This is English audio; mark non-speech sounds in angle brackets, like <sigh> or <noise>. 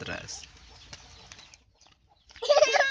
atrás. <laughs>